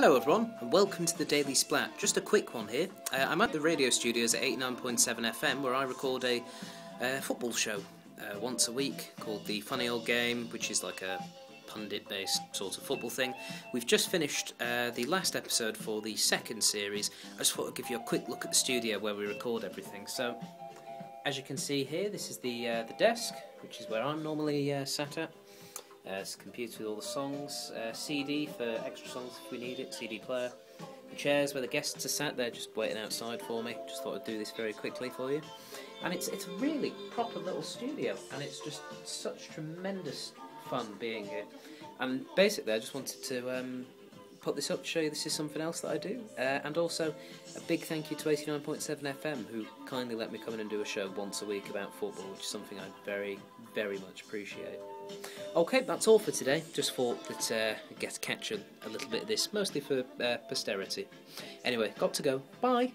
Hello everyone and welcome to the Daily Splatt. Just a quick one here. Uh, I'm at the radio studios at 89.7 FM where I record a uh, football show uh, once a week called The Funny Old Game, which is like a pundit based sort of football thing. We've just finished uh, the last episode for the second series. I just thought I'd give you a quick look at the studio where we record everything. So, as you can see here, this is the, uh, the desk, which is where I'm normally uh, sat at. Uh, computer with all the songs, uh, CD for extra songs if we need it, CD player. The chairs where the guests are sat, they're just waiting outside for me. Just thought I'd do this very quickly for you. And it's it's a really proper little studio, and it's just such tremendous fun being here. And basically, I just wanted to um, put this up to show you this is something else that I do. Uh, and also, a big thank you to 89.7 FM, who kindly let me come in and do a show once a week about football, which is something I very, very much appreciate. Okay, that's all for today. Just thought that uh, I'd get to catch a, a little bit of this, mostly for uh, posterity. Anyway, got to go. Bye.